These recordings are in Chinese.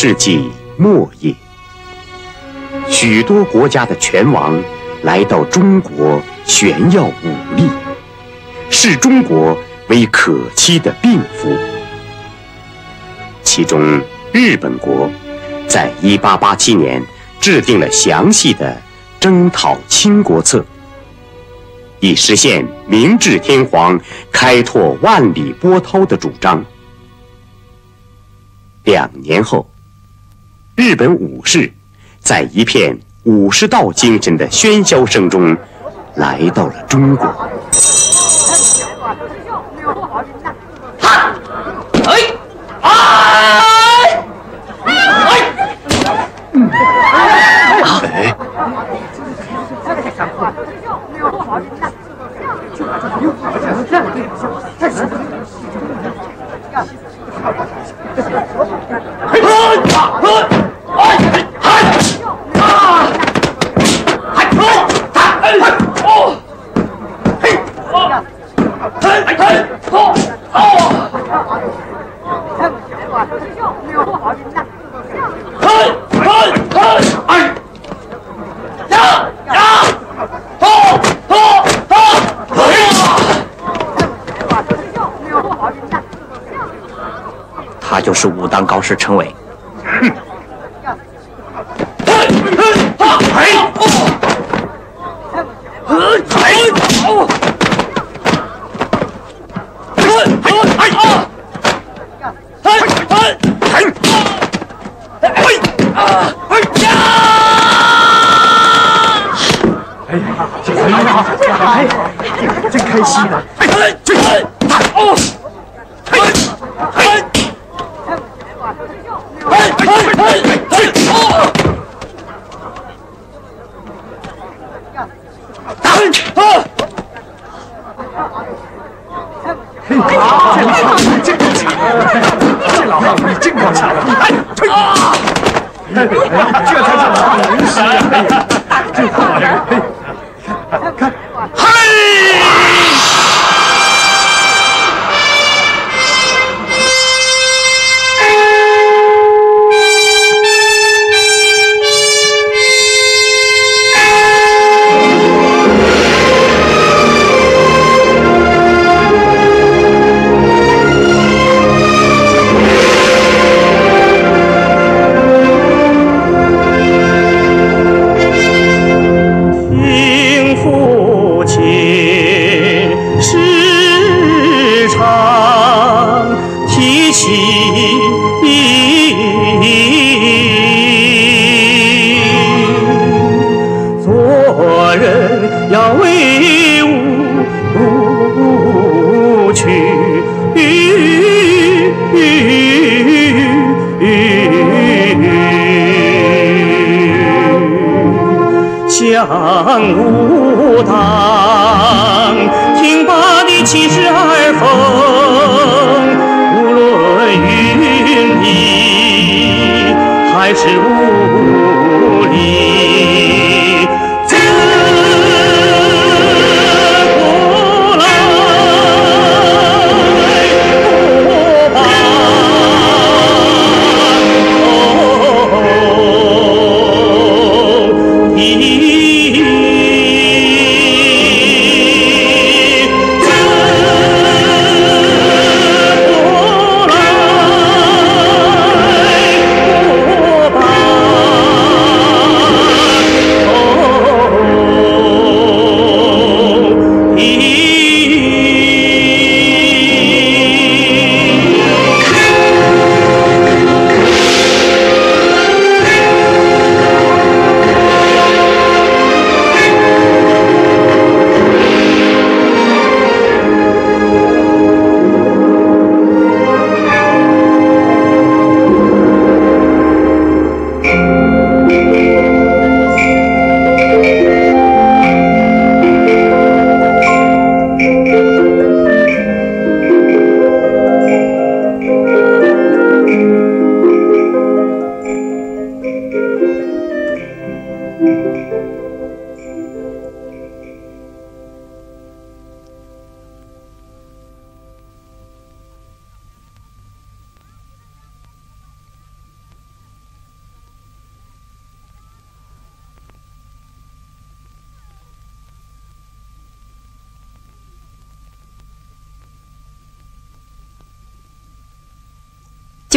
世纪末叶，许多国家的拳王来到中国炫耀武力，视中国为可期的病夫。其中，日本国在1887年制定了详细的征讨清国策，以实现明治天皇开拓万里波涛的主张。两年后，日本武士在一片武士道精神的喧嚣声中，来到了中国。他就是武当高师陈伟。真开心啊！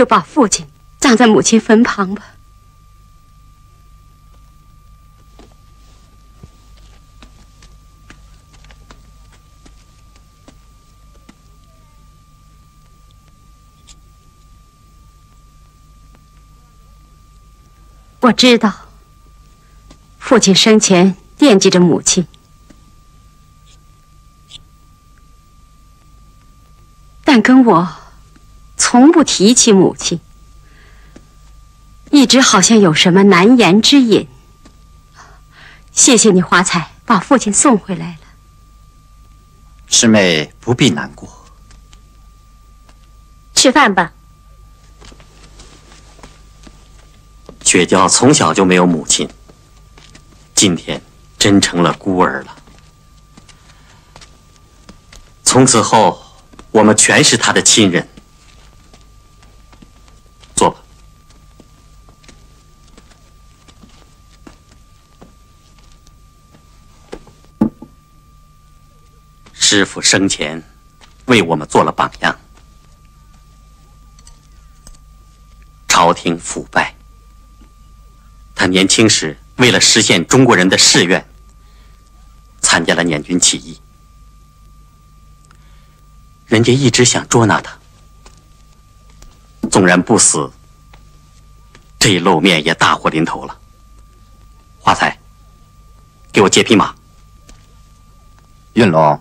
就把父亲葬在母亲坟旁吧。我知道，父亲生前惦记着母亲，但跟我从不提起母亲，一直好像有什么难言之隐。谢谢你，华彩，把父亲送回来了。师妹不必难过，吃饭吧。雪娇从小就没有母亲，今天真成了孤儿了。从此后，我们全是他的亲人。坐吧。师傅生前为我们做了榜样，朝廷腐败。他年轻时为了实现中国人的誓愿，参加了捻军起义。人家一直想捉拿他，纵然不死，这一露面也大祸临头了。华才，给我借匹马。云龙，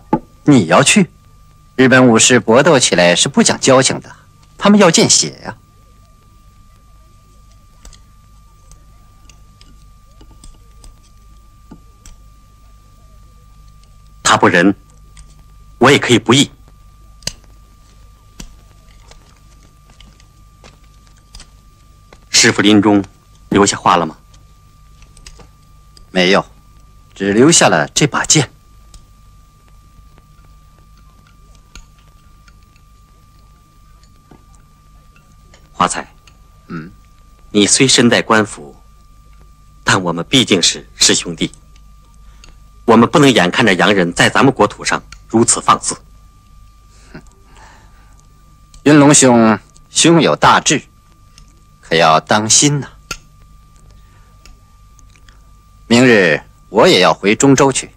你要去？日本武士搏斗起来是不讲交情的，他们要见血呀。他不仁，我也可以不义。师傅临终留下话了吗？没有，只留下了这把剑。华彩，嗯，你虽身在官府，但我们毕竟是师兄弟。我们不能眼看着洋人在咱们国土上如此放肆。云龙兄，胸有大志，可要当心呐！明日我也要回中州去。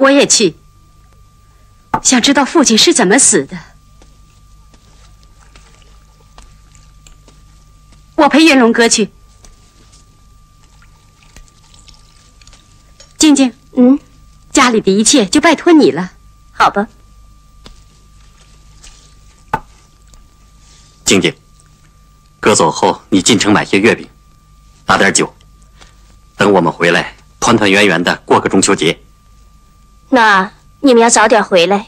我也去。想知道父亲是怎么死的？我陪云龙哥去。静静，嗯，家里的一切就拜托你了。好吧。静静，哥走后，你进城买些月饼，拿点酒，等我们回来，团团圆圆的过个中秋节。那。你们要早点回来。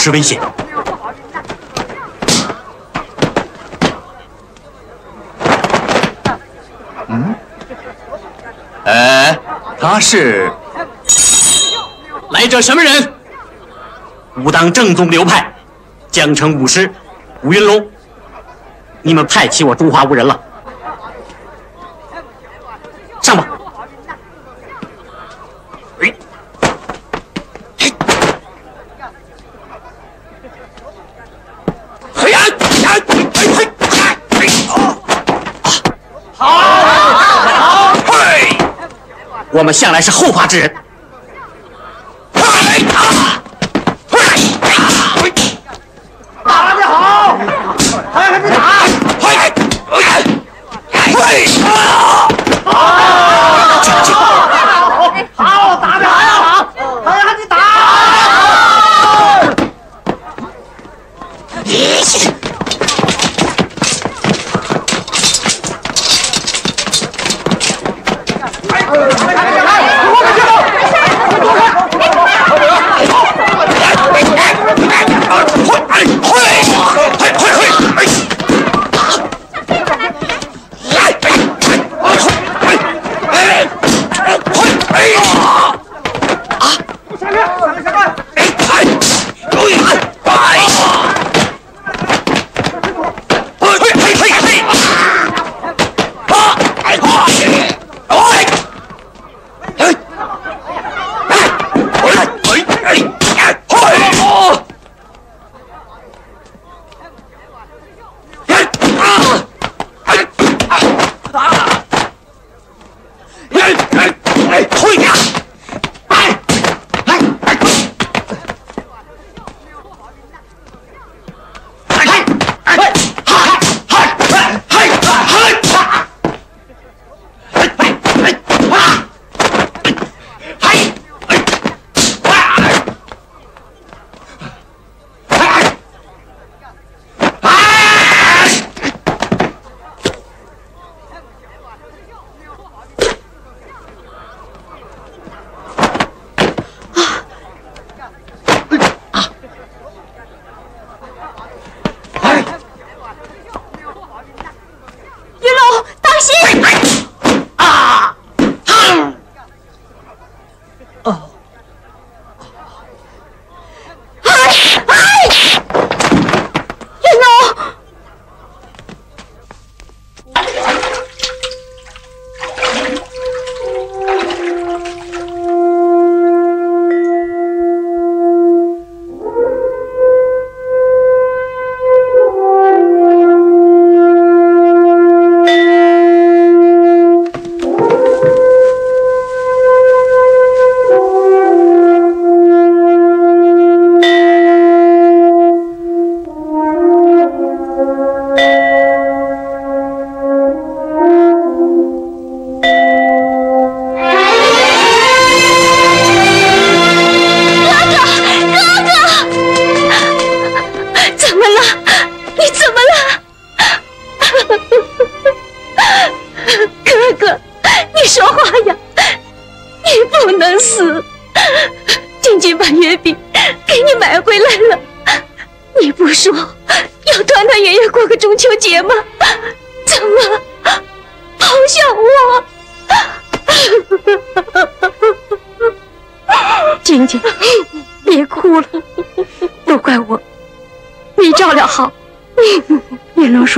是危险。嗯？哎他是来者什么人？武当正宗流派江城武师吴云龙。你们派起我中华无人了。我们向来是后发制人。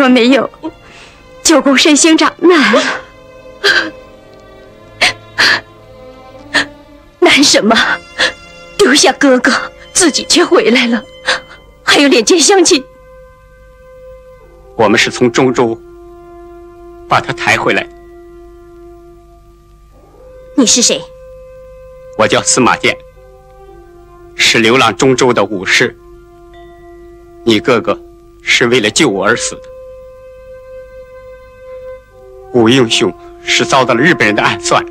云龙说没有，九宫神星长难了。难什么？丢下哥哥，自己却回来了，还有脸见乡亲。我们是从中州把他抬回来。你是谁？我叫司马剑，是流浪中州的武士。你哥哥是为了救我而死的。武英雄是遭到了日本人的暗算。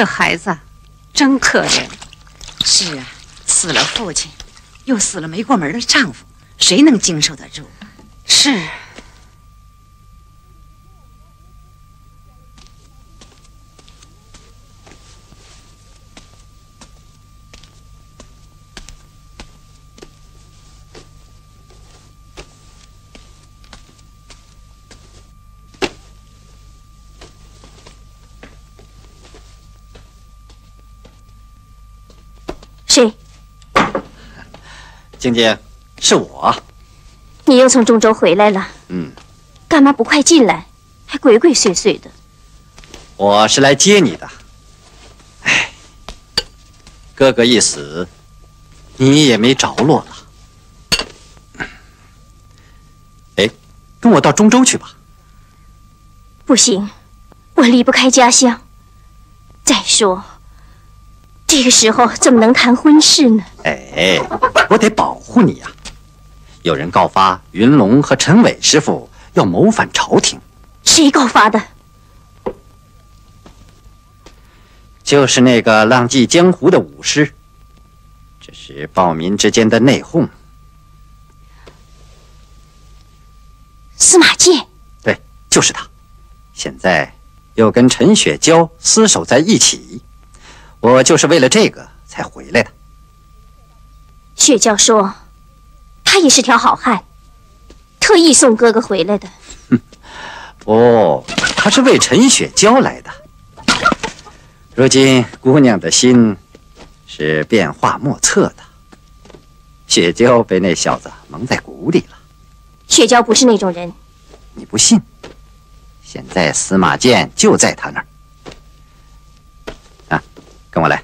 这孩子真可怜。是啊，死了父亲，又死了没过门的丈夫，谁能经受得住？是。晶晶，是我。你又从中州回来了？嗯。干嘛不快进来？还鬼鬼祟祟的。我是来接你的。哎，哥哥一死，你也没着落了。哎，跟我到中州去吧。不行，我离不开家乡。再说。这个时候怎么能谈婚事呢？哎，我得保护你呀！有人告发云龙和陈伟师傅要谋反朝廷，谁告发的？就是那个浪迹江湖的武师。这是暴民之间的内讧。司马剑，对，就是他。现在又跟陈雪娇厮守在一起。我就是为了这个才回来的。雪娇说，他也是条好汉，特意送哥哥回来的。哼，不，他是为陈雪娇来的。如今姑娘的心是变化莫测的，雪娇被那小子蒙在鼓里了。雪娇不是那种人，你不信？现在司马剑就在他那儿。跟我来。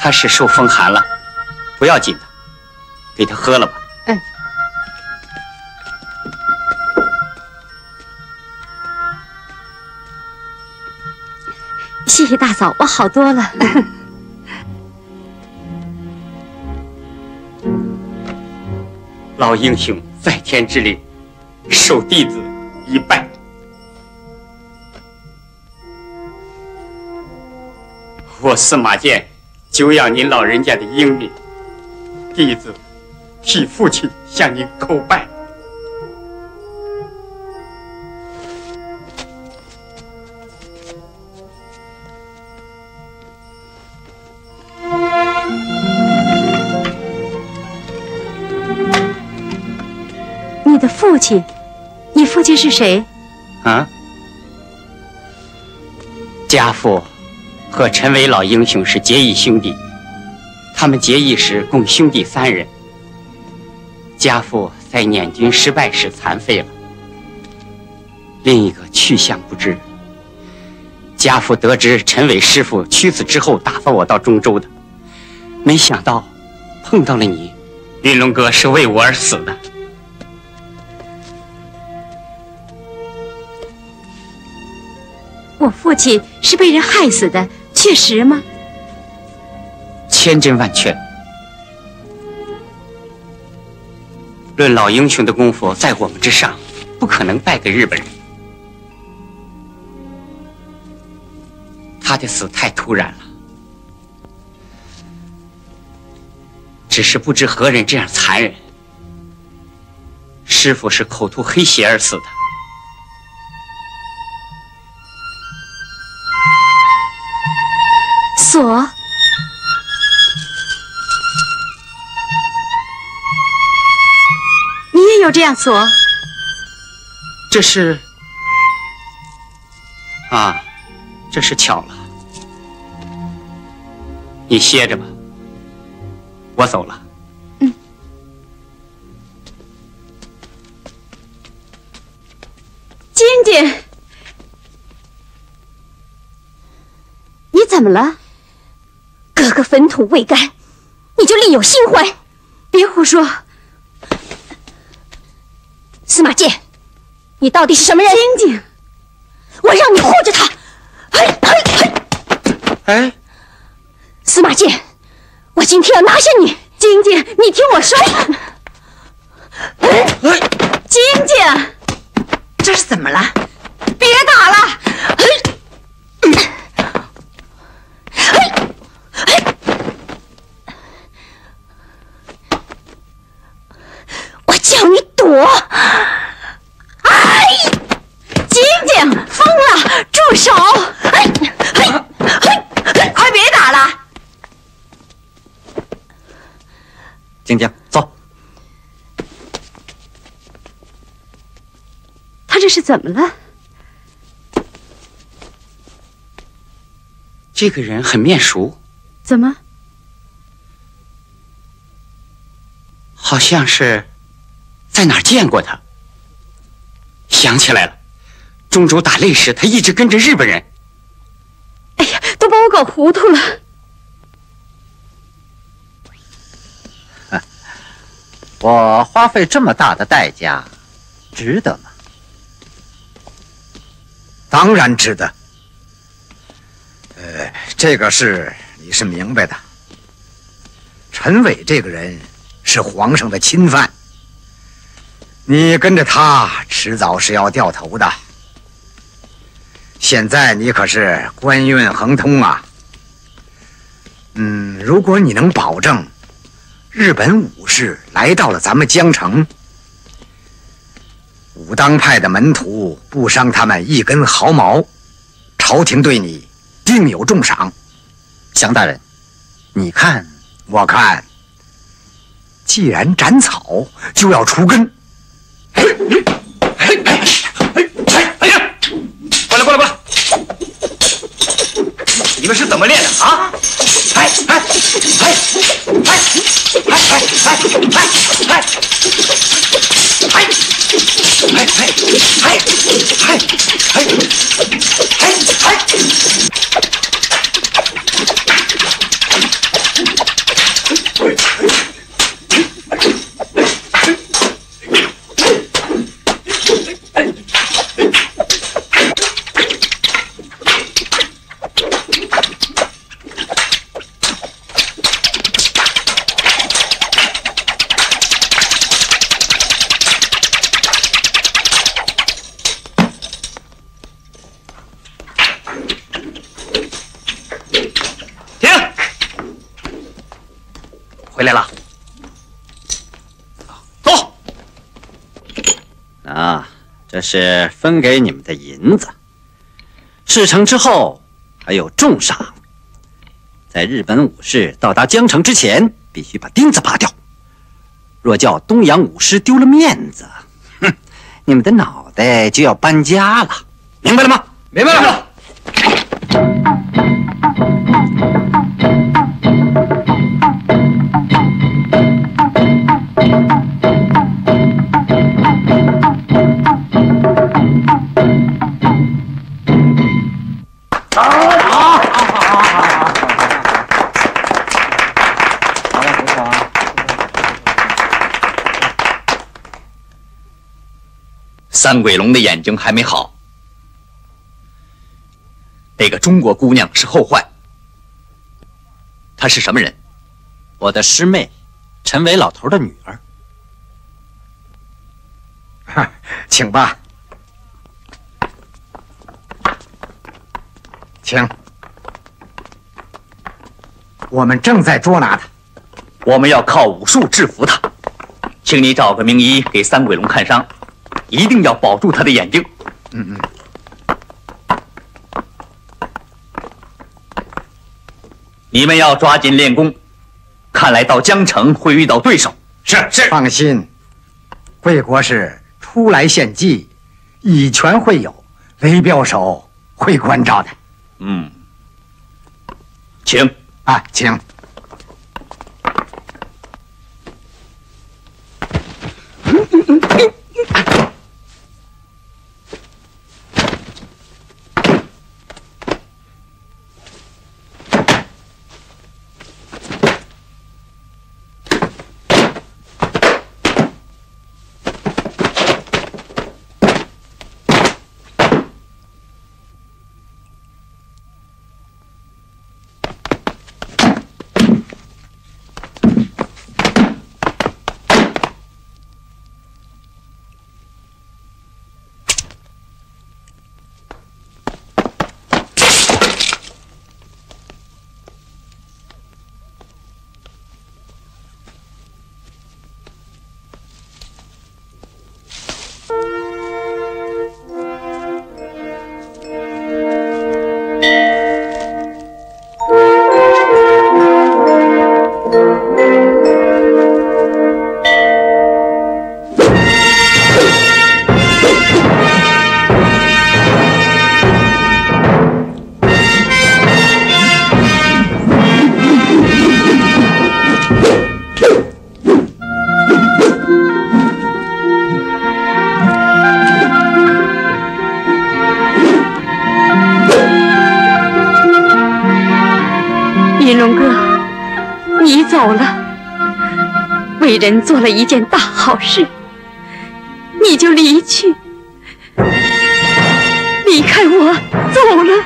他是受风寒了，不要紧的，给他喝了吧。嗯。谢谢大嫂，我好多了。老英雄在天之灵，受弟子一拜。我司马剑久仰您老人家的英名，弟子替父亲向您叩拜。父亲，你父亲是谁？啊，家父和陈伟老英雄是结义兄弟，他们结义时共兄弟三人。家父在捻军失败时残废了，另一个去向不知。家父得知陈伟师傅屈死之后，打发我到中州的，没想到碰到了你，云龙哥是为我而死的。我父亲是被人害死的，确实吗？千真万确。论老英雄的功夫，在我们之上，不可能败给日本人。他的死太突然了，只是不知何人这样残忍。师傅是口吐黑血而死的。你也有这是啊，这是巧了。你歇着吧，我走了。嗯。静静，你怎么了？哥哥坟土未干，你就另有新欢？别胡说！司马剑，你到底是什么人？晶晶，我让你护着他！嘿，嘿，嘿！哎，司马剑，我今天要拿下你！晶晶，你听我说。哎，晶晶，这是怎么了？别打了！我叫你躲！哎，晶晶，疯了！住手！哎，嘿，嘿，快别打了！晶晶，走。他这是怎么了？这个人很面熟，怎么？好像是在哪儿见过他。想起来了，中州打擂时，他一直跟着日本人。哎呀，都把我搞糊涂了。我花费这么大的代价，值得吗？当然值得。呃，这个事你是明白的。陈伟这个人是皇上的钦犯，你跟着他，迟早是要掉头的。现在你可是官运亨通啊。嗯，如果你能保证日本武士来到了咱们江城，武当派的门徒不伤他们一根毫毛，朝廷对你定有重赏。祥大人，你看，我看，既然斩草，就要除根。哎哎哎哎哎呀！过来过来过来！你们是怎么练的啊？哎哎哎哎哎哎哎！哎はい。是分给你们的银子。事成之后还有重赏。在日本武士到达江城之前，必须把钉子拔掉。若叫东洋武师丢了面子，哼，你们的脑袋就要搬家了。明白了吗？明白了。三鬼龙的眼睛还没好，那个中国姑娘是后患。她是什么人？我的师妹，陈伟老头的女儿。哈，请吧，请。我们正在捉拿他，我们要靠武术制服他，请你找个名医给三鬼龙看伤，一定要保住他的眼睛。嗯嗯。你们要抓紧练功，看来到江城会遇到对手。是是，放心，魏国是初来献计，以权会友，雷镖手会关照的。嗯，请啊，请。人做了一件大好事，你就离去，离开我走了。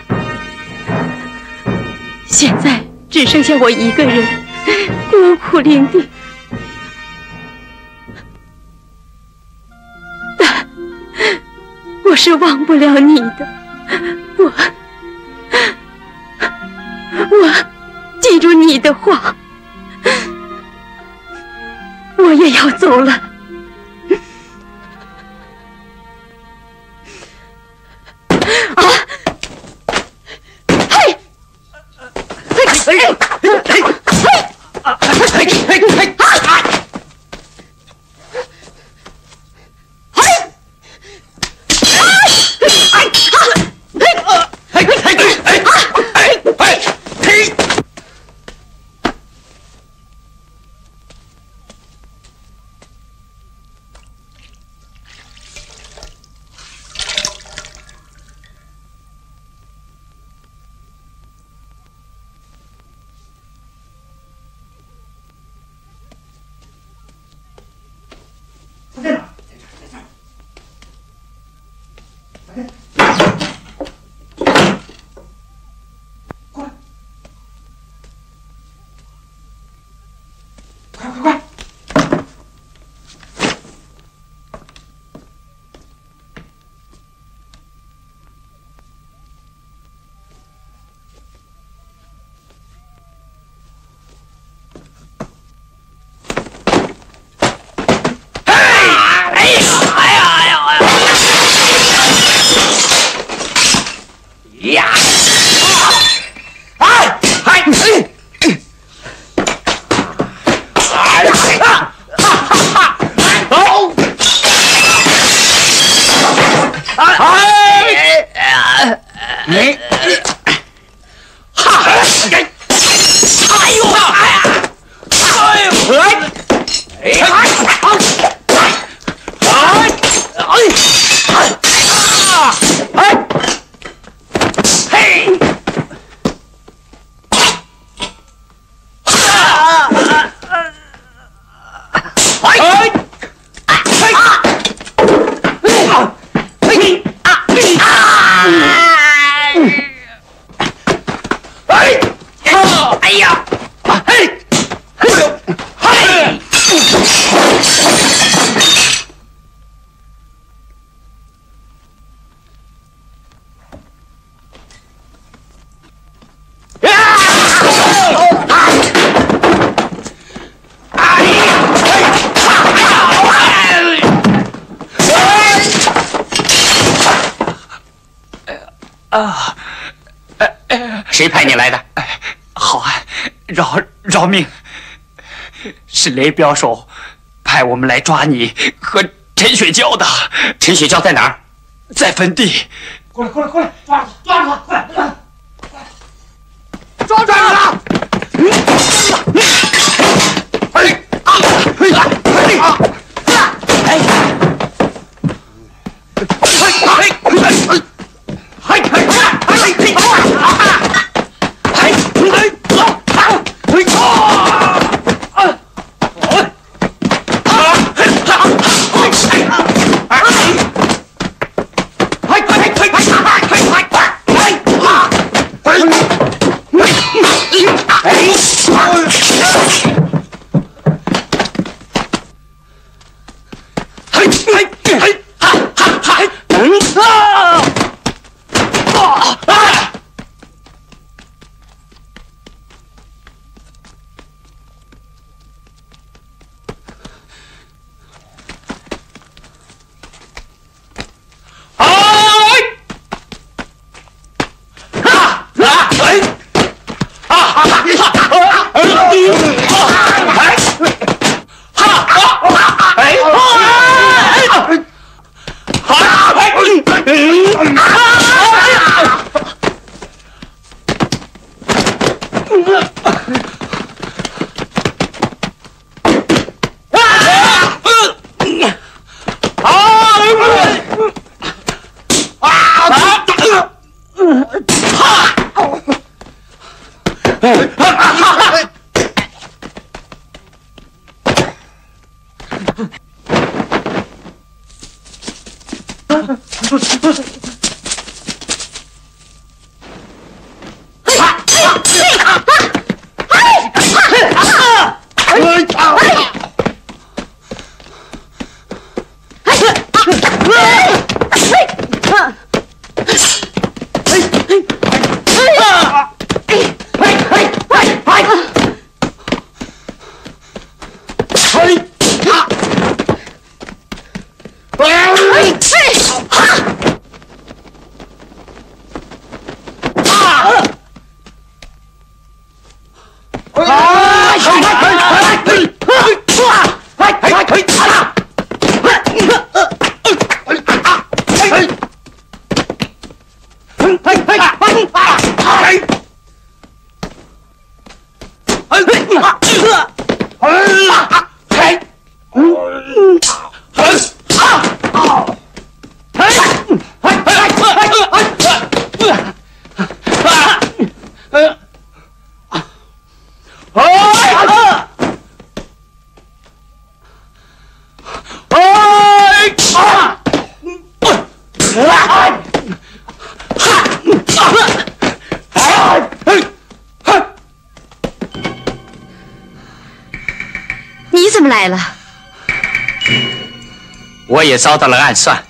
现在只剩下我一个人，孤苦伶仃。但我是忘不了你的，我我记住你的话，也是雷镖手派我们来抓你和陈雪娇的。陈雪娇在哪儿？在坟地。过来，过来，过来，抓住，抓住他！快，快，抓住他！哎啊！哎啊！哎啊！哎！哎！也遭到了暗算，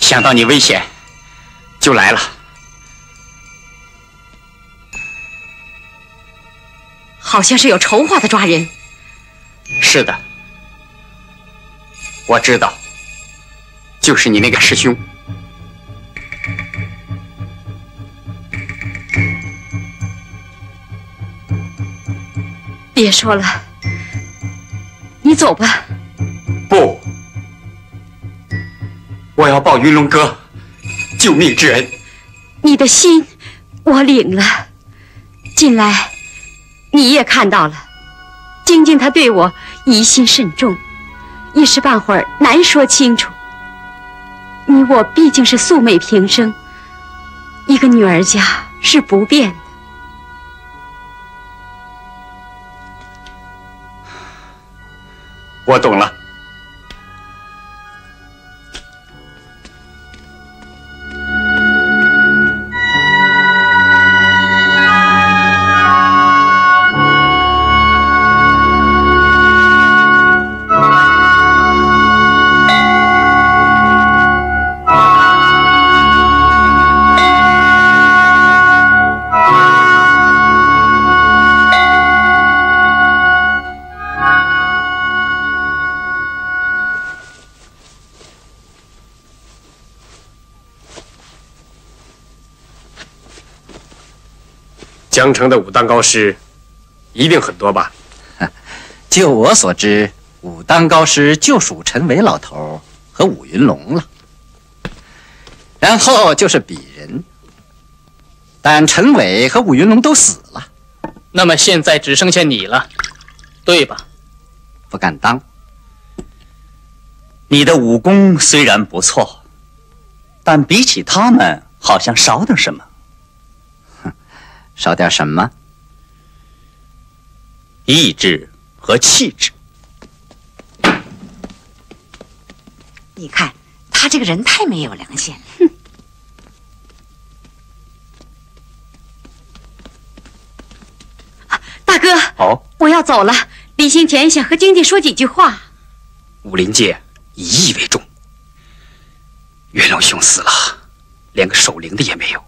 想到你危险，就来了。好像是有筹划的抓人。是的，我知道，就是你那个师兄。别说了，你走吧。要报云龙哥救命之恩。你的心我领了，近来你也看到了，晶晶她对我疑心甚重，一时半会儿难说清楚。你我毕竟是素昧平生，一个女儿家是不变的。我懂了。江城的武当高师一定很多吧？就我所知，武当高师就属陈伟老头和武云龙了，然后就是鄙人。但陈伟和武云龙都死了，那么现在只剩下你了，对吧？不敢当。你的武功虽然不错，但比起他们，好像少点什么。少点什么？意志和气质。你看他这个人太没有良心了。大哥，哦，我要走了。临行前想和晶晶说几句话。武林界以义为重，袁龙兄死了，连个守灵的也没有。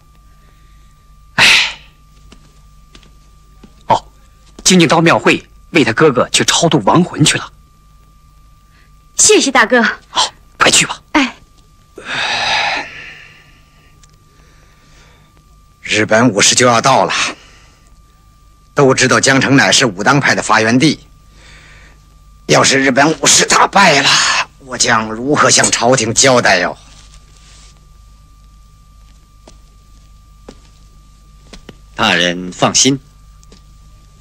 唉，哦，晶晶到庙会为他哥哥去超度亡魂去了。谢谢大哥。好，快去吧。哎，日本武士就要到了，都知道江城乃是武当派的发源地。要是日本武士打败了，我将如何向朝廷交代哟？大人放心，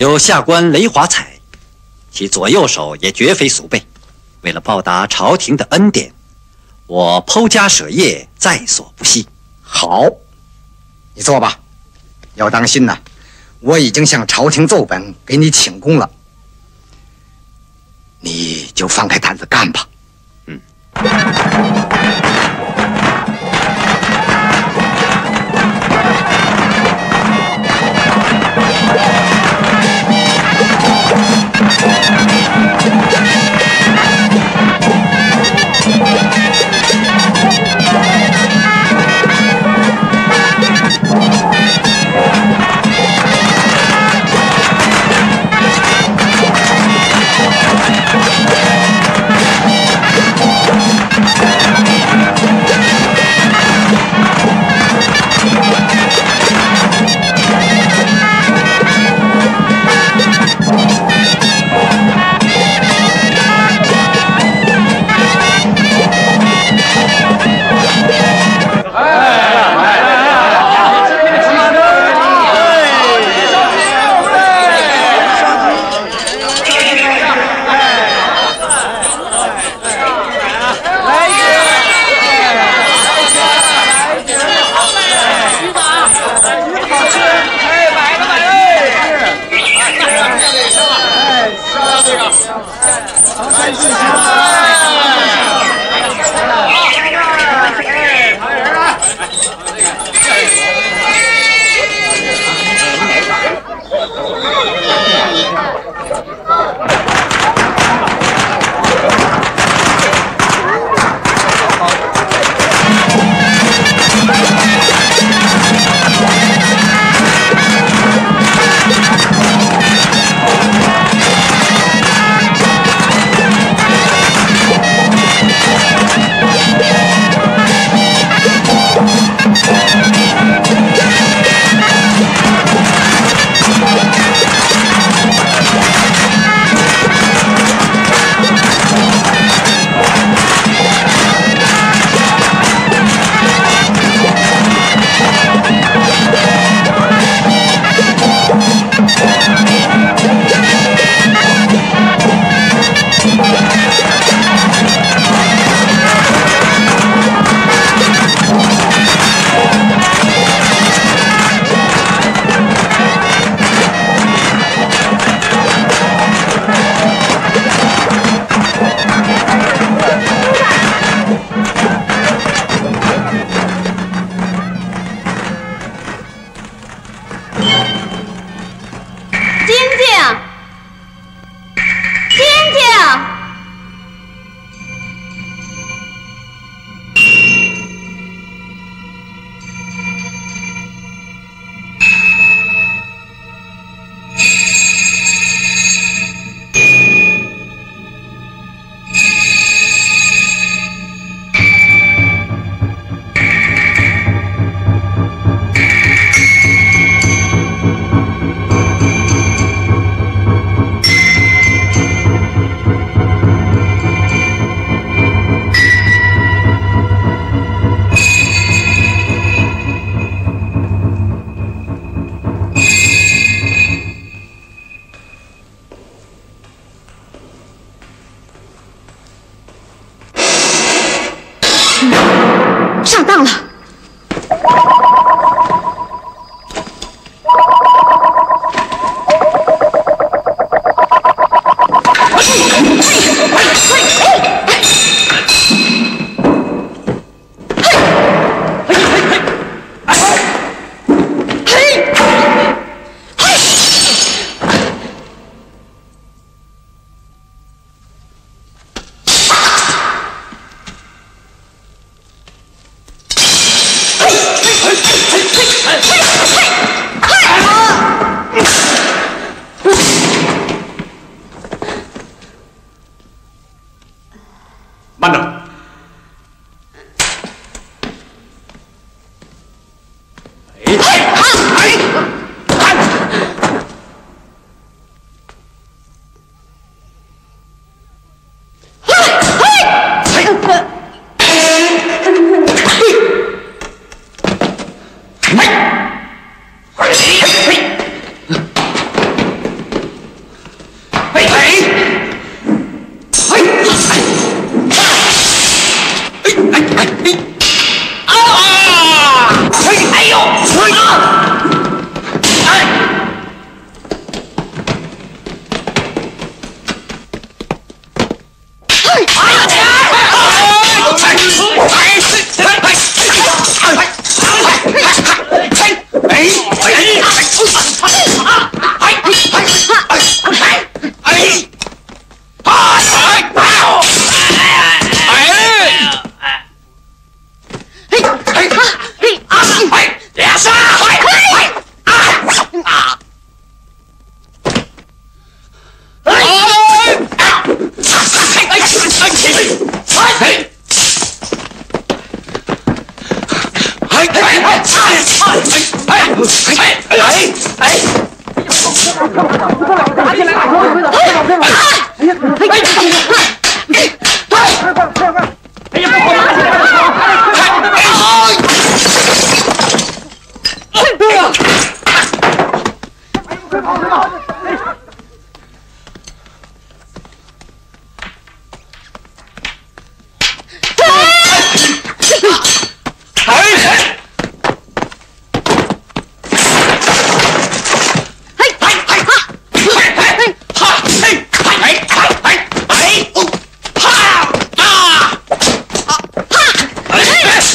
有下官雷华彩，其左右手也绝非俗辈。为了报答朝廷的恩典，我剖家舍业，在所不惜。好，你坐吧。要当心呐，我已经向朝廷奏本，给你请功了。你就放开胆子干吧。嗯，晶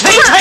不，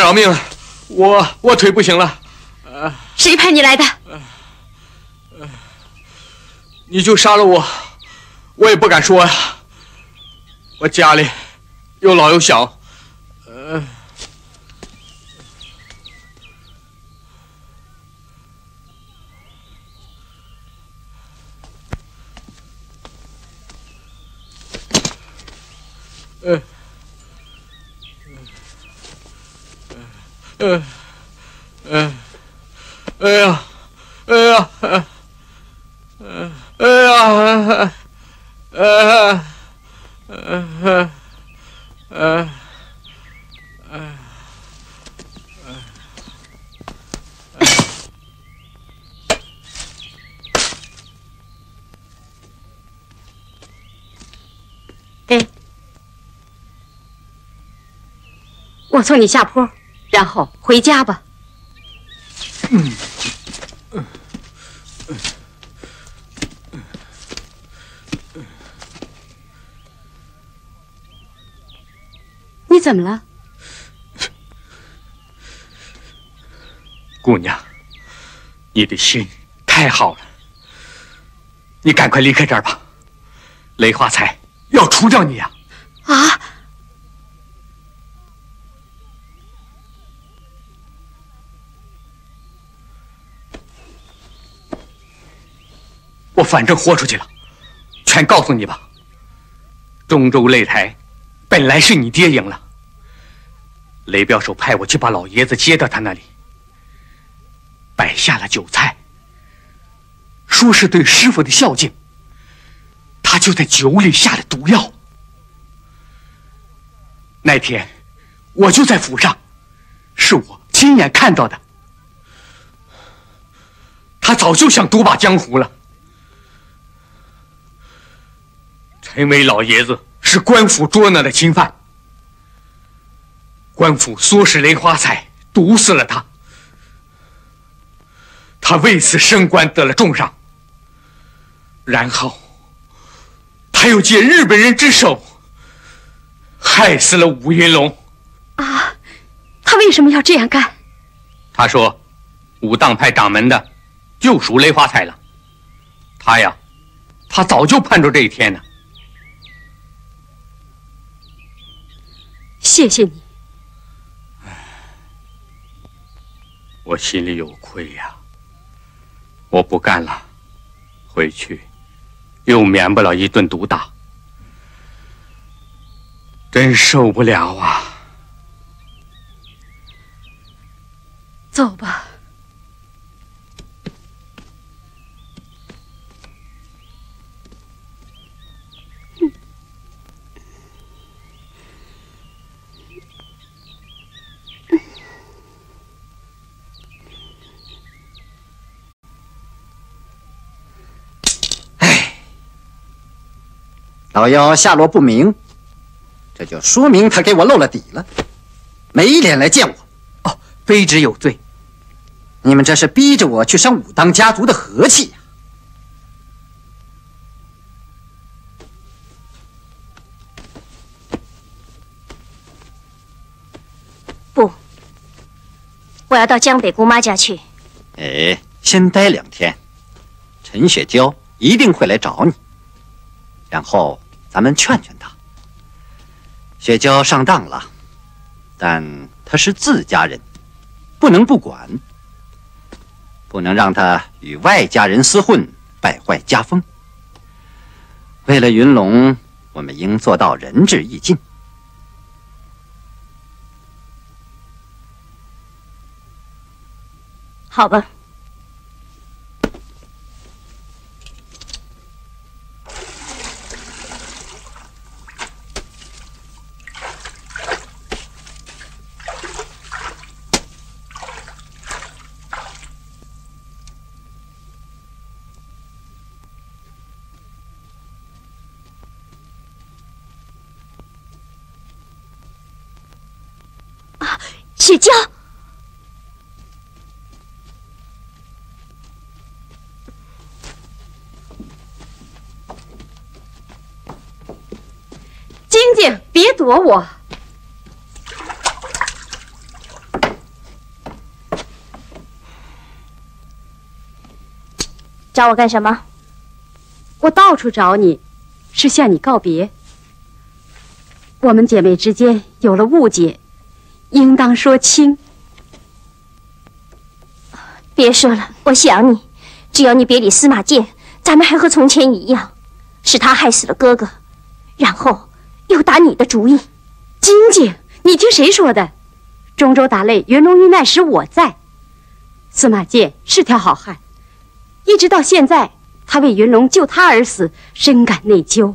饶命了，我我腿不行了，呃，谁派你来的？你就杀了我，我也不敢说呀。我家里又老又小，呃，呃，哎呀，哎呀，呃，呃，哎呀，呃，呃，呃，呃，给，我送你下坡，然后回家吧。嗯，你怎么了？姑娘，你的心太好了，你赶快离开这儿吧。雷华才要除掉你呀！我反正豁出去了，全告诉你吧。中州擂台本来是你爹赢了，雷镖手派我去把老爷子接到他那里，摆下了酒菜，说是对师傅的孝敬。他就在酒里下了毒药。那天我就在府上，是我亲眼看到的。他早就想独霸江湖了。陈伟老爷子是官府捉拿的钦犯，官府唆使雷花彩毒死了他，他为此升官得了重赏，然后他又借日本人之手害死了武云龙。啊，他为什么要这样干？他说，武当派掌门的就属雷花彩了，他呀，他早就盼着这一天呢。谢谢你，我心里有愧呀。我不干了，回去又免不了一顿毒打，真受不了啊！走吧。老妖下落不明，这就说明他给我露了底了，没脸来见我。哦，卑职有罪。你们这是逼着我去伤武当家族的和气呀！不，我要到江北姑妈家去。哎，先待两天，陈雪娇一定会来找你。然后咱们劝劝他。雪娇上当了，但她是自家人，不能不管，不能让她与外家人厮混，败坏家风。为了云龙，我们应做到仁至义尽。好吧。雪娇，晶晶，别躲我！找我干什么？我到处找你，是向你告别。我们姐妹之间有了误解。应当说清。别说了，我想你。只要你别理司马剑，咱们还和从前一样。是他害死了哥哥，然后又打你的主意。晶晶，你听谁说的？中州打擂，云龙遇难时我在。司马剑是条好汉，一直到现在，他为云龙救他而死，深感内疚。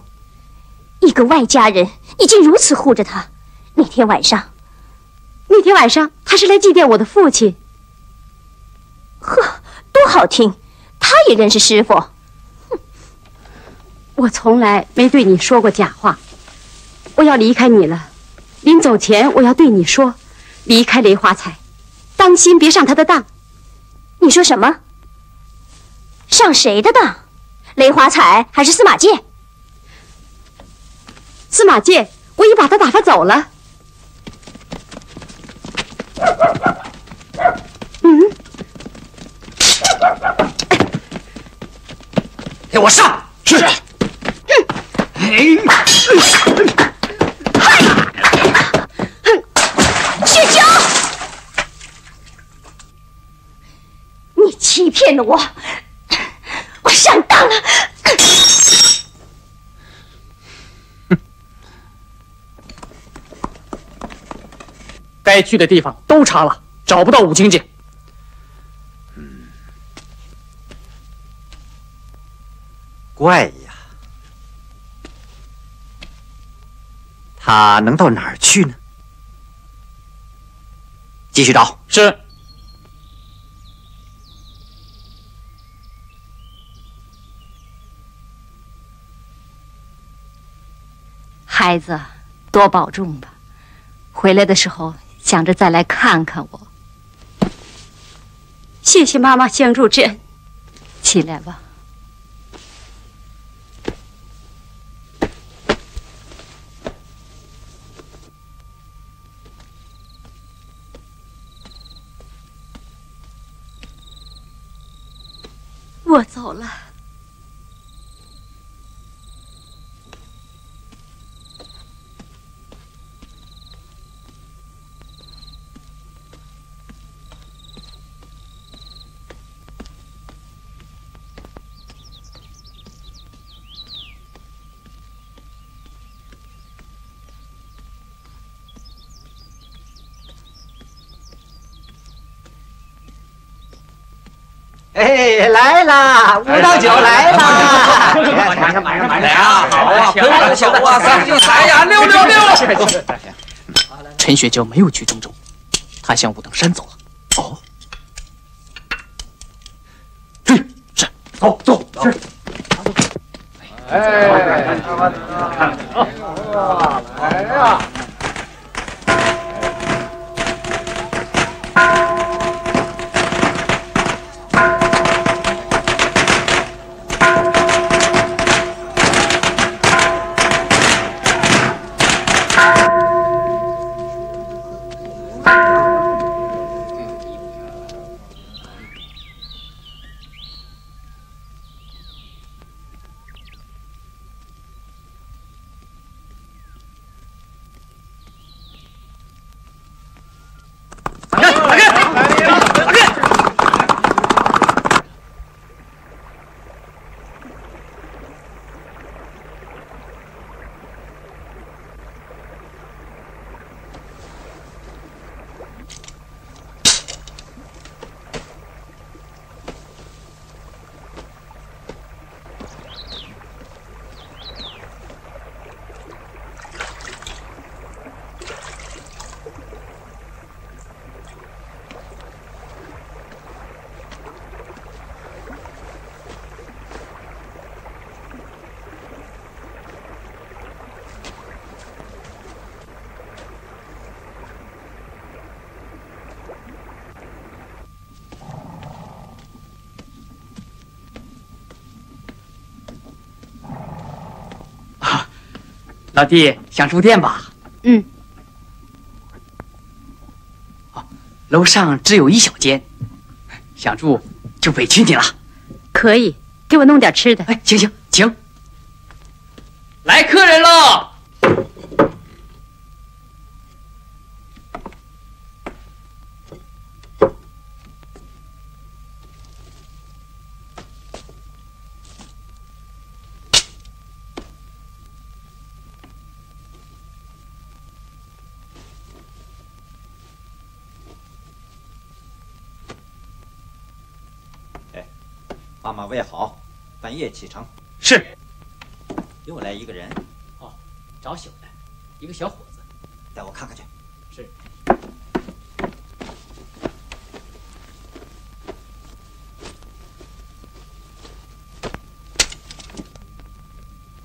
一个外家人，你竟如此护着他。那天晚上。那天晚上，他是来祭奠我的父亲。呵，多好听！他也认识师傅。哼，我从来没对你说过假话。我要离开你了，临走前我要对你说：离开雷华彩，当心别上他的当。你说什么？上谁的当？雷华彩还是司马剑？司马剑，我已把他打发走了。嗯，给我上！是。骗了我，我上当了。该去的地方都查了，找不到武清姐。怪呀，他能到哪儿去呢？继续找。是。孩子，多保重吧。回来的时候想着再来看看我。谢谢妈妈相助之恩。起来吧。我走了。哎，来啦！五道酒来啦！马上马上马上来啊！好啊，小啊！三六三呀，六六六！陈雪娇没有去中州，她向武当山走了。哦，追是走走是。哎，老弟，想住店吧？嗯。楼上只有一小间，想住就委屈你了。可以，给我弄点吃的。哎，行行，请。来客人了。把马喂好，半夜启程。是。又来一个人。哦，找宿的，一个小伙子。带我看看去。是。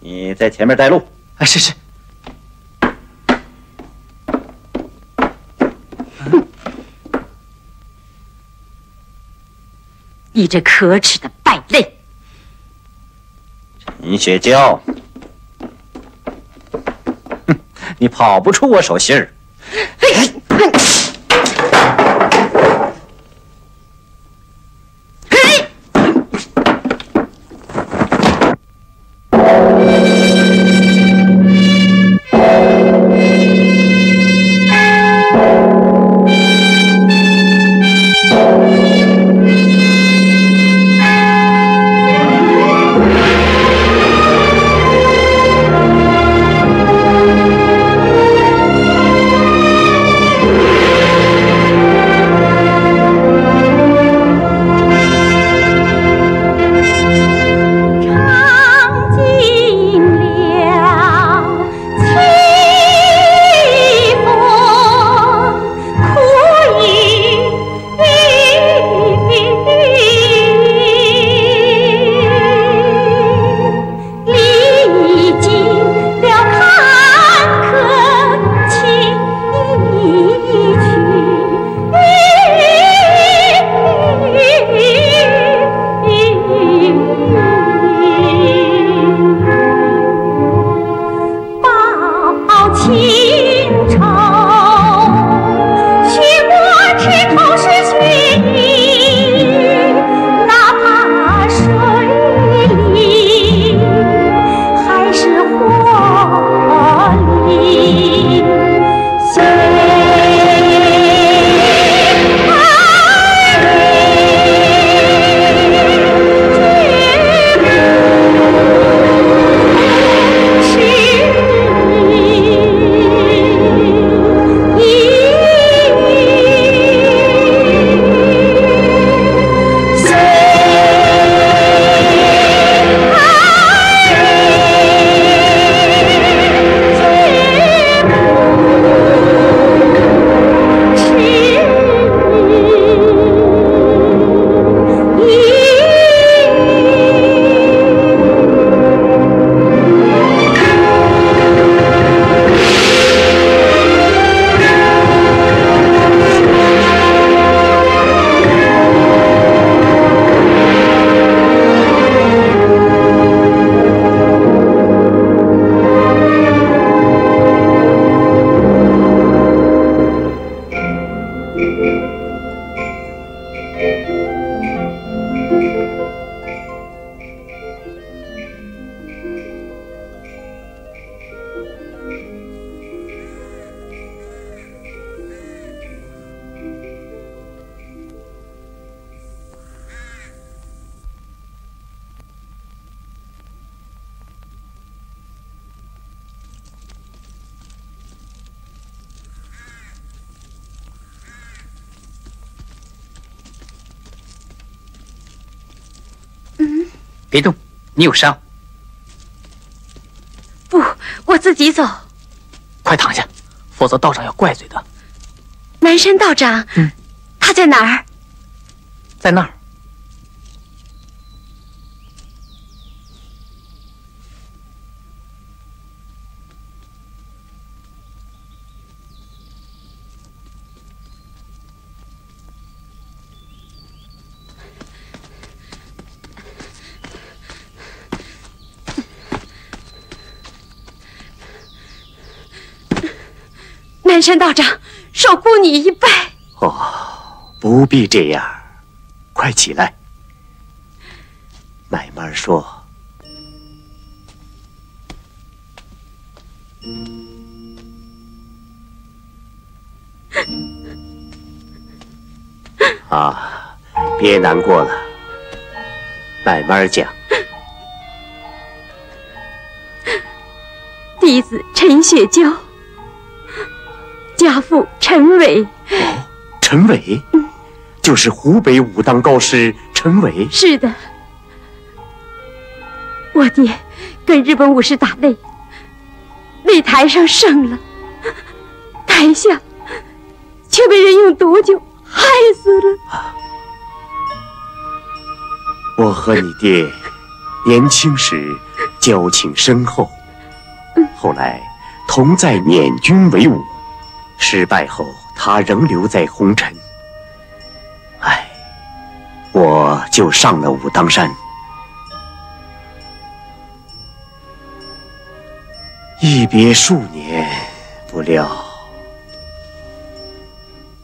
你在前面带路。啊，是是。你这可耻的对！陈雪娇，哼，你跑不出我手心儿。你有伤。不，我自己走。快躺下，否则道长要怪罪的。南山道长，嗯，南山道长，受姑你一拜。哦，不必这样，快起来。慢慢说。啊，别难过了，慢慢讲。弟子陈雪娇。家父陈伟，哦，陈伟，就是湖北武当高师陈伟。是的，我爹跟日本武士打擂，擂台上胜了，台下却被人用毒酒害死了。我和你爹年轻时交情深厚，后来同在捻军为伍。失败后，他仍留在红尘。唉，我就上了武当山，一别数年，不料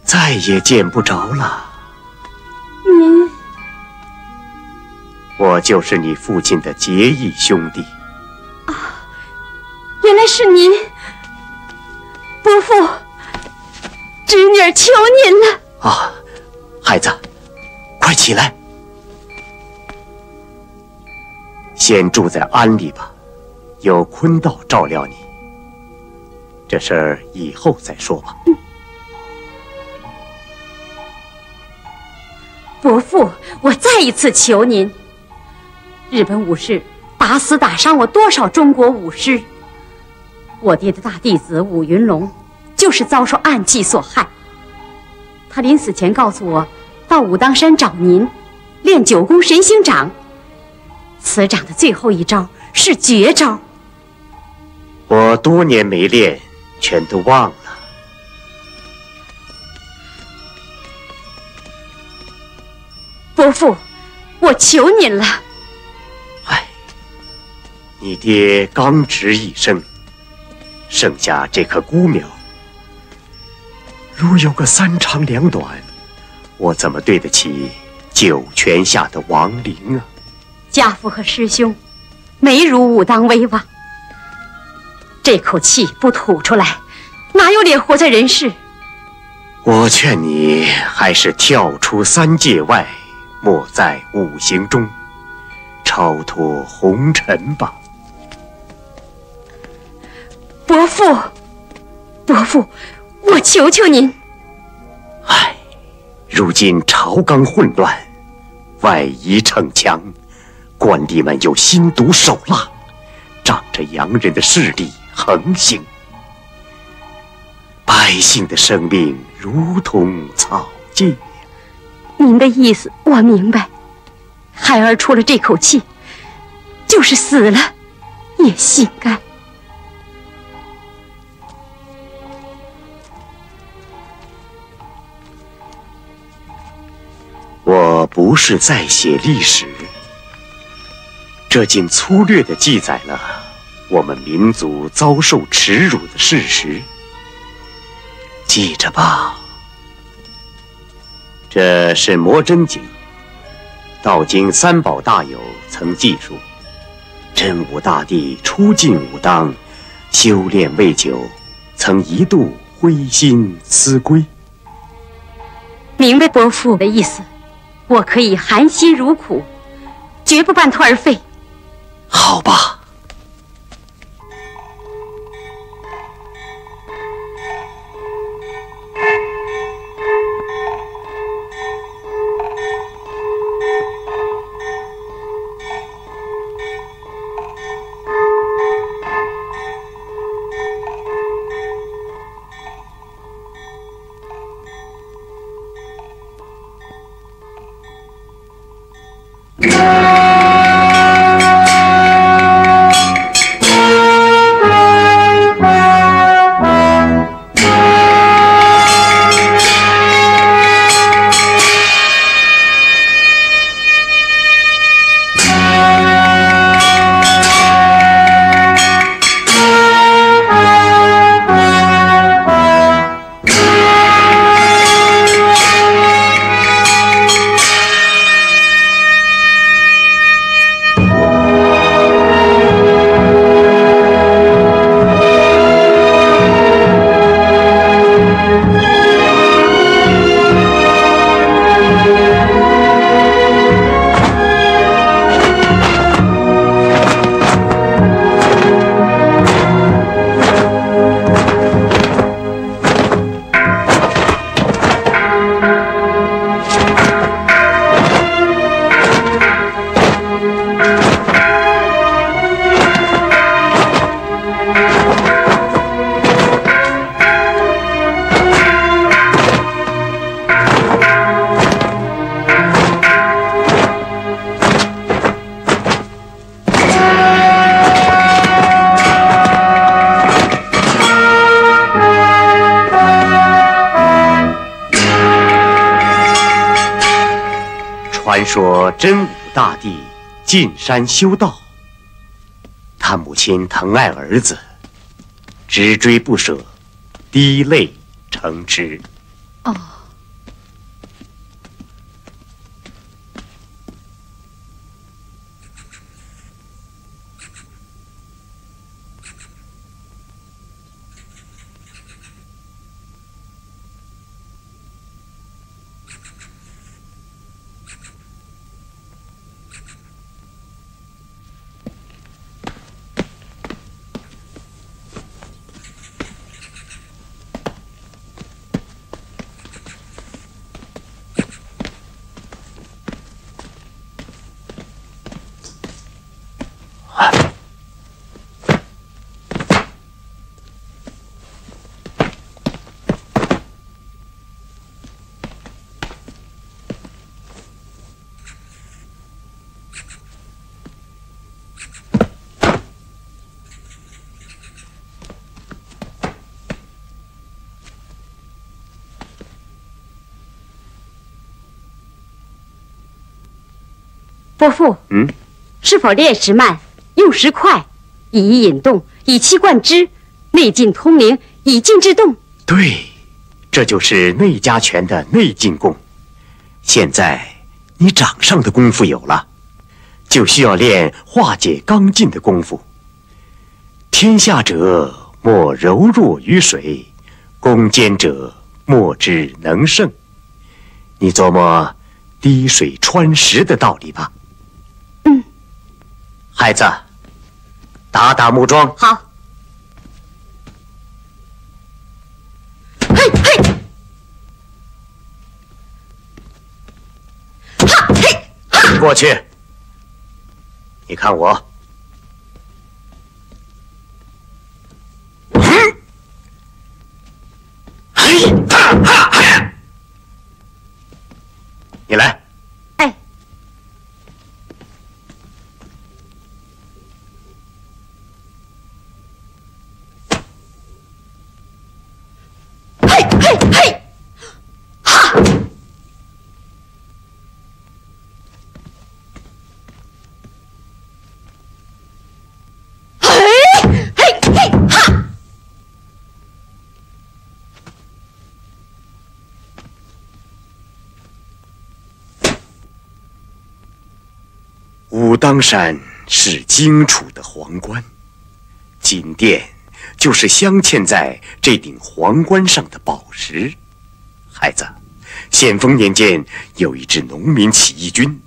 再也见不着了。您，我就是你父亲的结义兄弟。啊，原来是您，伯父。侄女儿求您了啊，孩子，快起来，先住在庵里吧，有坤道照料你。这事儿以后再说吧。嗯、伯父，我再一次求您，日本武士打死打伤我多少中国武师？我爹的大弟子武云龙。就是遭受暗器所害。他临死前告诉我，到武当山找您，练九宫神星掌。此掌的最后一招是绝招。我多年没练，全都忘了。伯父，我求您了。哎，你爹刚直一生，剩下这棵孤苗。如有个三长两短，我怎么对得起九泉下的亡灵啊？家父和师兄，没如武当威望。这口气不吐出来，哪有脸活在人世？我劝你还是跳出三界外，莫在五行中，超脱红尘吧。伯父，伯父。我求求您！唉，如今朝纲混乱，外夷逞强，官吏们又心毒手辣，仗着洋人的势力横行，百姓的生命如同草芥。您的意思我明白，孩儿出了这口气，就是死了也心甘。不是在写历史，这仅粗略的记载了我们民族遭受耻辱的事实。记着吧，这是魔真经。道经三宝大有曾记述，真武大帝初进武当，修炼未久，曾一度灰心思归。明白伯父的意思。我可以含辛茹苦，绝不半途而废。好吧。传说真武大帝进山修道，他母亲疼爱儿子，直追不舍，滴泪成痴。伯父，嗯，是否炼石慢，用石快，以一引动，以气贯之，内劲通灵，以静制动？对，这就是内家拳的内劲功。现在你掌上的功夫有了，就需要练化解刚劲的功夫。天下者莫柔弱于水，攻坚者莫之能胜。你琢磨滴水穿石的道理吧。孩子，打打木桩。好。嘿嘿，哈嘿，过去。你看我。嘿，哈哈，你来。武当山是荆楚的皇冠，金殿就是镶嵌在这顶皇冠上的宝石。孩子，咸丰年间有一支农民起义军，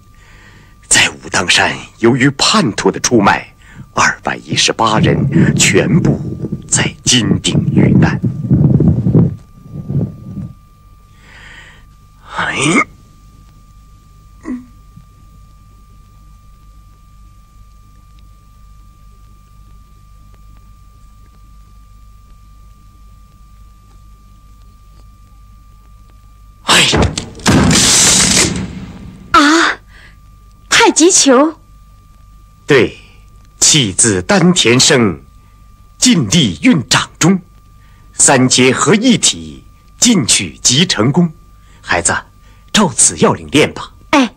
在武当山，由于叛徒的出卖，二百一十八人全部在金顶遇难。哎。哎！啊，太极球，对，气自丹田生，劲力运掌中，三结合一体，进取即成功。孩子，照此要领练吧。哎。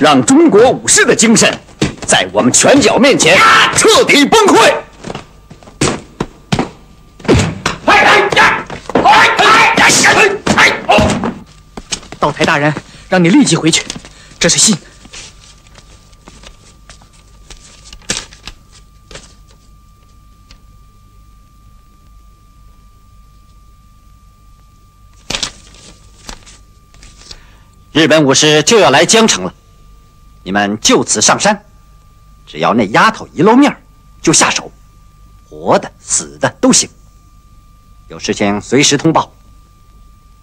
让中国武士的精神在我们拳脚面前彻底崩溃！道台大人让你立即回去，这是信。日本武士就要来江城了。你们就此上山，只要那丫头一露面，就下手，活的、死的都行。有事情随时通报，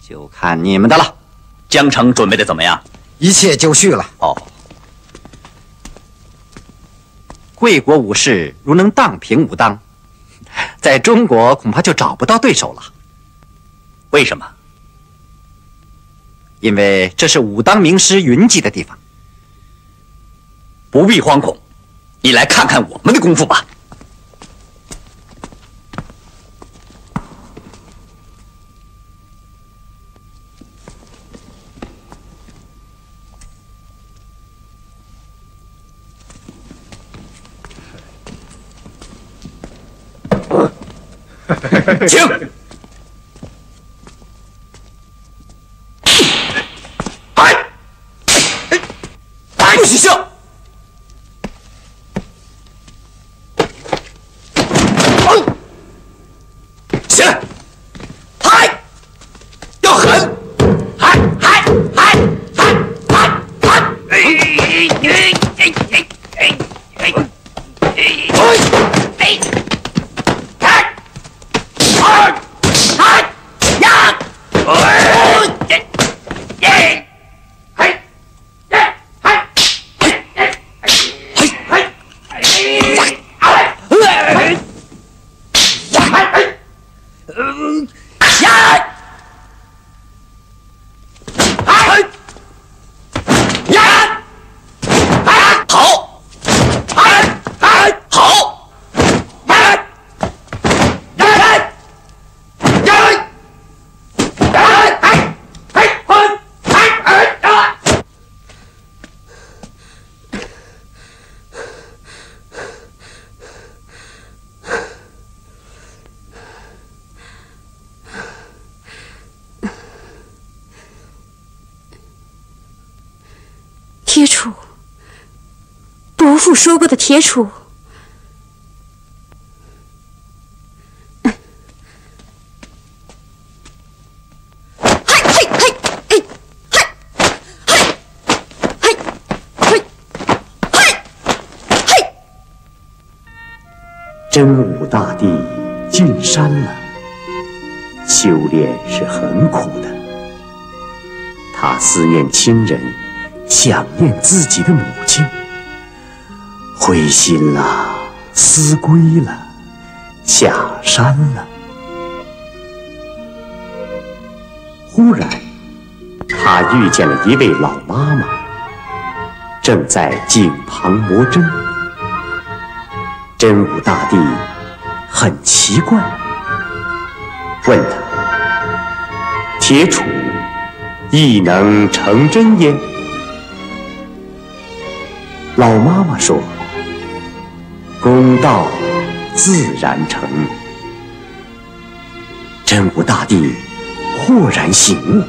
就看你们的了。江城准备的怎么样？一切就绪了。哦，贵国武士如能荡平武当，在中国恐怕就找不到对手了。为什么？因为这是武当名师云集的地方。不必惶恐，你来看看我们的功夫吧。请。父说过的铁杵。真武大帝进山了，修炼是很苦的。他思念亲人，想念自己的母亲，灰心了，思归了，下山了。忽然，他遇见了一位老妈妈，正在井旁磨针。真武大帝很奇怪，问他：“铁杵亦能成针耶？”老妈妈说：“公道自然成。”真武大帝豁然醒悟，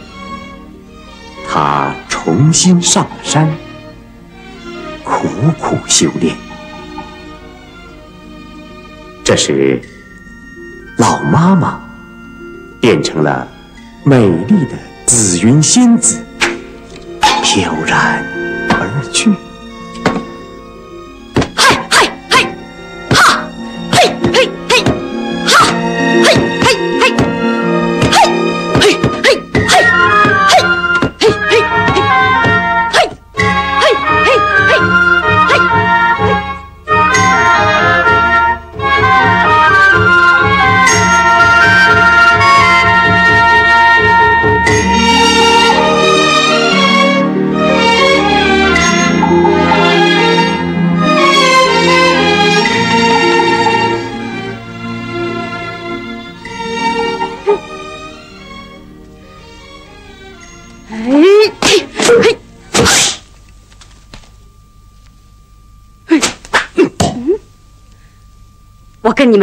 他重新上山，苦苦修炼。这时，老妈妈变成了美丽的紫云仙子，飘然而去。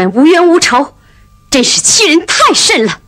们无冤无仇，真是欺人太甚了！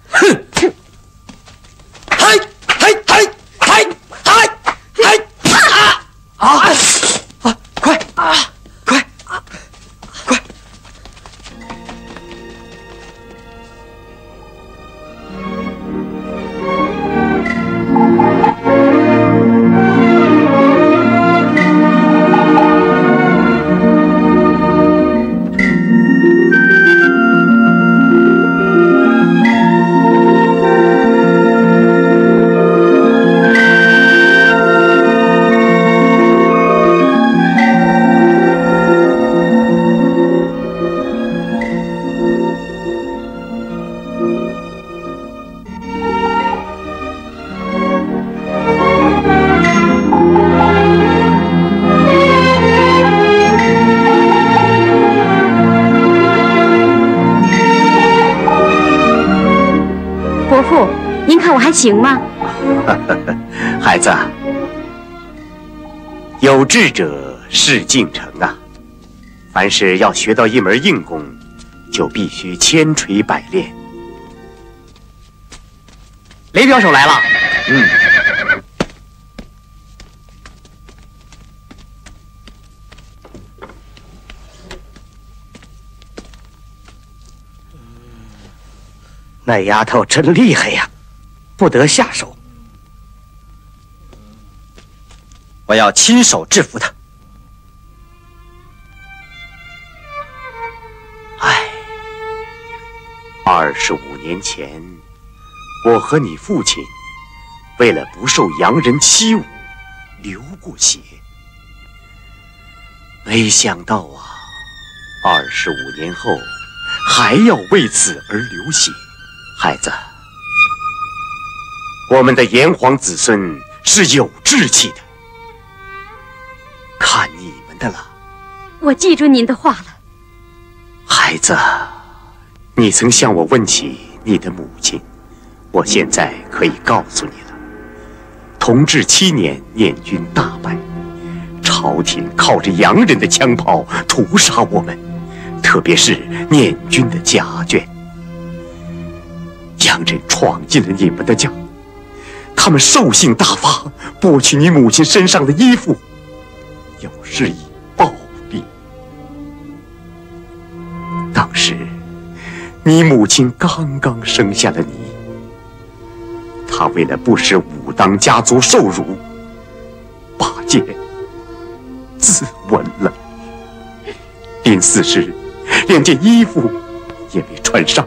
还行吗？孩子，有志者事竟成啊！凡是要学到一门硬功，就必须千锤百炼。雷表手来了。嗯。那丫头真厉害呀，不得下手。我要亲手制服他。唉，二十五年前，我和你父亲为了不受洋人欺侮，流过血。没想到啊，二十五年后还要为此而流血。孩子，我们的炎黄子孙是有志气的，看你们的了。我记住您的话了。孩子，你曾向我问起你的母亲，我现在可以告诉你了。同治七年，捻军大败，朝廷靠着洋人的枪炮屠杀我们，特别是捻军的家眷。洋人闯进了你们的家，他们兽性大发，剥去你母亲身上的衣服，有是以暴力。当时，你母亲刚刚生下了你，她为了不使武当家族受辱，拔剑自刎了。临死时，连件衣服也没穿上。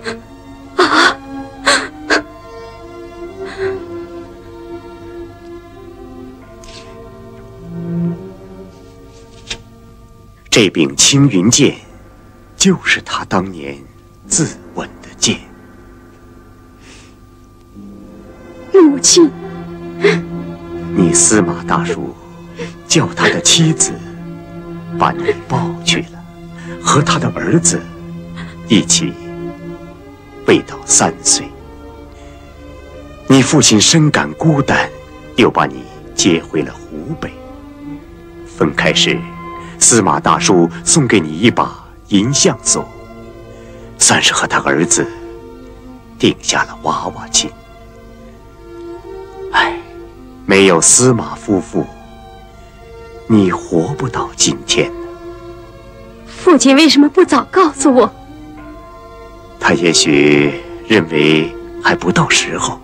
这柄青云剑，就是他当年自刎的剑。母亲，你司马大叔叫他的妻子把你抱去了，和他的儿子一起喂到三岁。你父亲深感孤单，又把你接回了湖北。分开时。司马大叔送给你一把银项锁，算是和他儿子定下了娃娃亲。唉，没有司马夫妇，你活不到今天。父亲为什么不早告诉我？他也许认为还不到时候。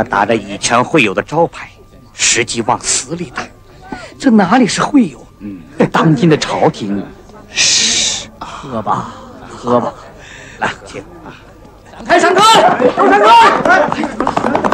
们打着以权会友的招牌，实际往死里打，这哪里是会友？嗯，当今的朝廷，嘘，喝吧，喝吧，来，请。散开，上课，都上课。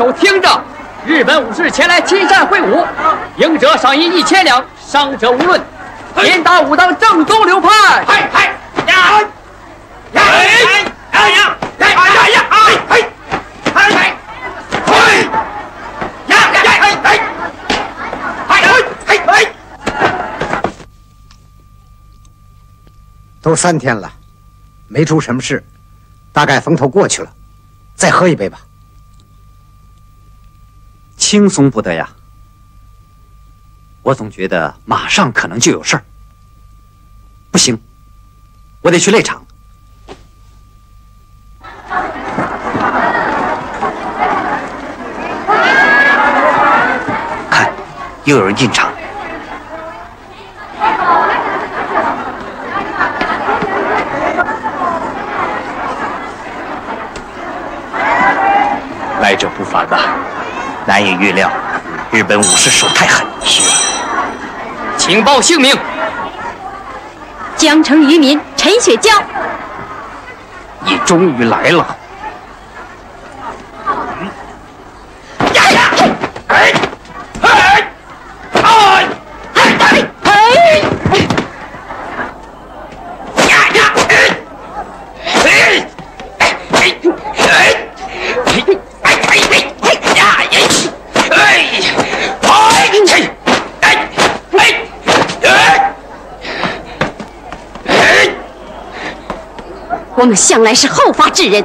手听着，日本武士前来亲善会武，赢者赏银一千两，伤者无论。严打武当正宗流派。嗨嗨呀！哎呀！哎呀呀呀！哎哎哎哎！哎呀呀哎哎！哎哎哎！都三天了，没出什么事，大概风头过去了。再喝一杯吧。轻松不得呀！我总觉得马上可能就有事儿。不行，我得去擂场。看，又有人进场。来者不凡呐，难以预料，日本武士手太狠。是啊，请报姓名。江城渔民陈雪娇，你终于来了。我向来是后发制人。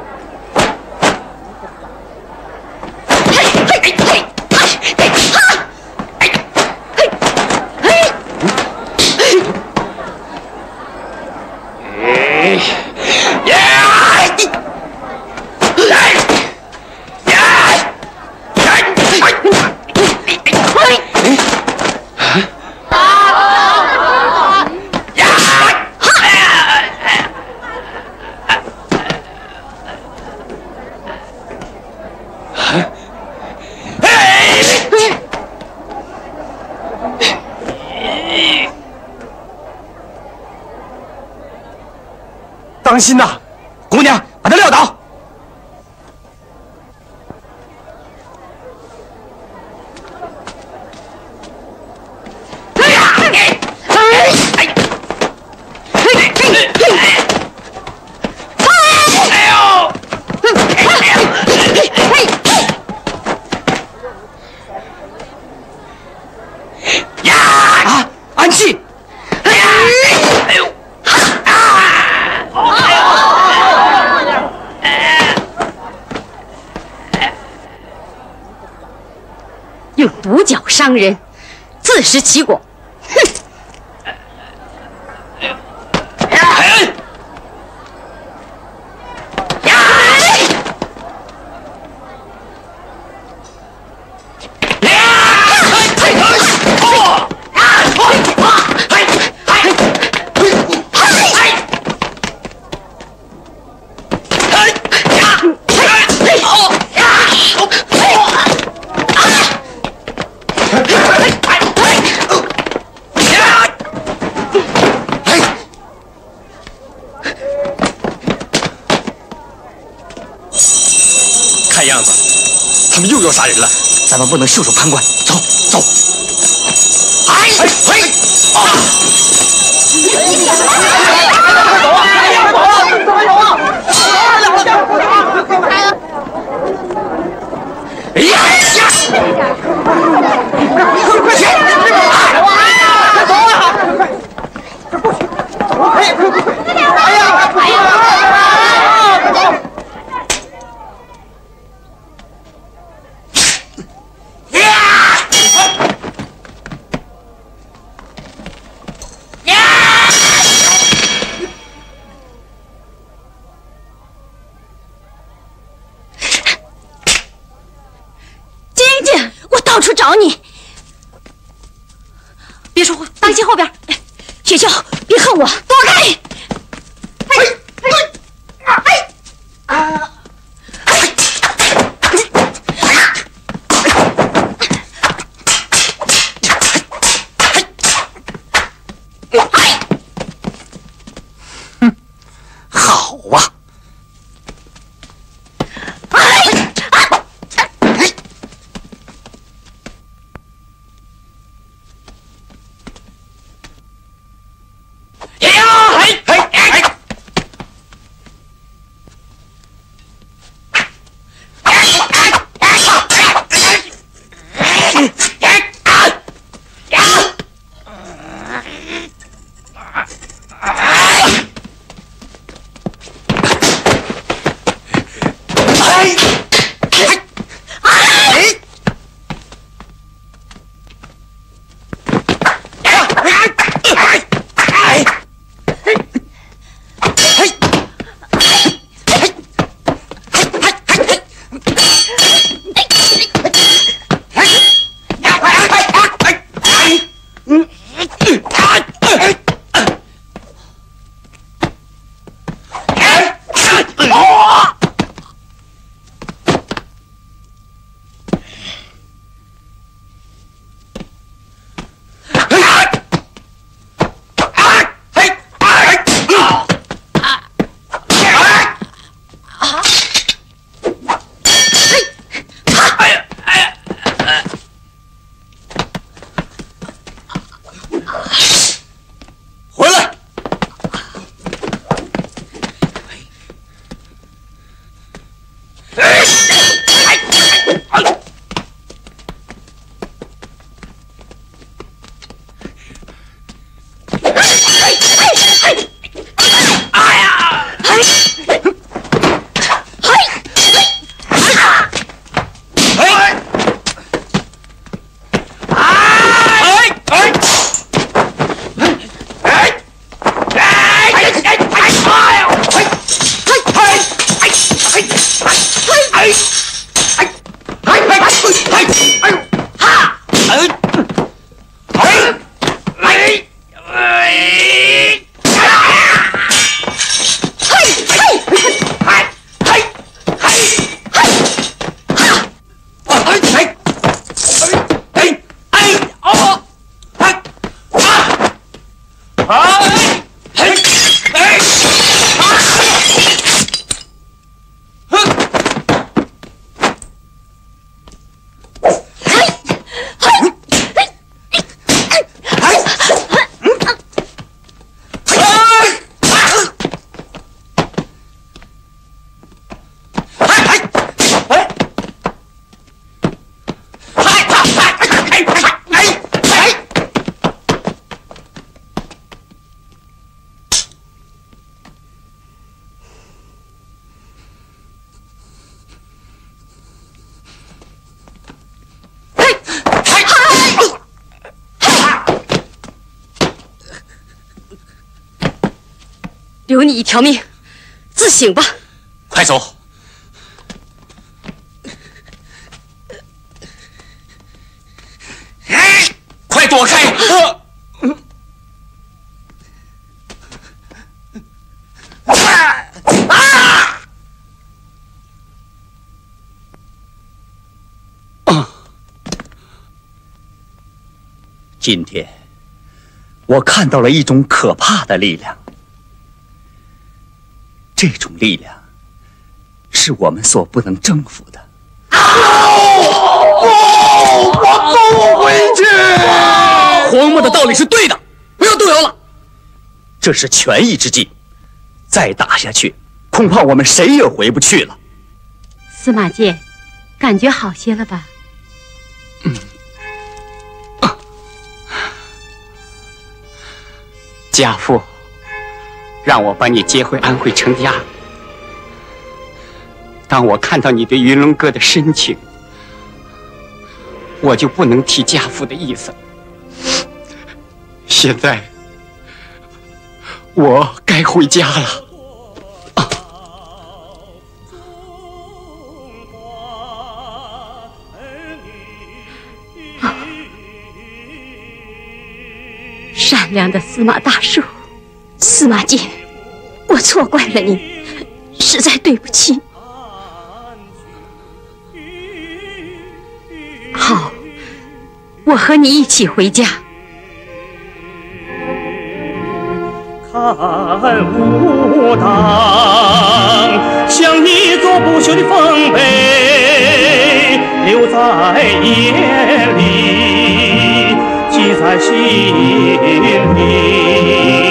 伤心呐，姑娘，把他撂倒。呀！安气。哎呦！用商人，自食其果。哼！看样子，又要杀人了，咱们不能袖手旁观。走走。哎哎哎！啊！留你一条命，自省吧。快走！快躲开！啊今天，我看到了一种可怕的力量。这种力量是我们所不能征服的。我不回去。黄墨的道理是对的，不要动摇了。这是权宜之计，再打下去，恐怕我们谁也回不去了。司马剑，感觉好些了吧？嗯家父，让我把你接回安徽成家。当我看到你对云龙哥的深情，我就不能提家父的意思。现在，我该回家了。善良的司马大叔，司马剑，我错怪了你，实在对不起。好，我和你一起回家。看武当，像一座不朽的丰碑，留在眼里，记在心里。